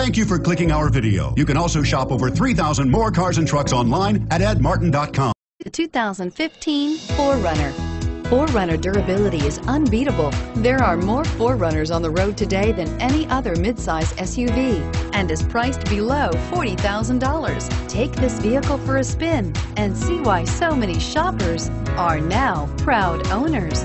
Thank you for clicking our video. You can also shop over 3,000 more cars and trucks online at edmartin.com. The 2015 4Runner. 4Runner durability is unbeatable. There are more 4Runners on the road today than any other midsize SUV and is priced below $40,000. Take this vehicle for a spin and see why so many shoppers are now proud owners.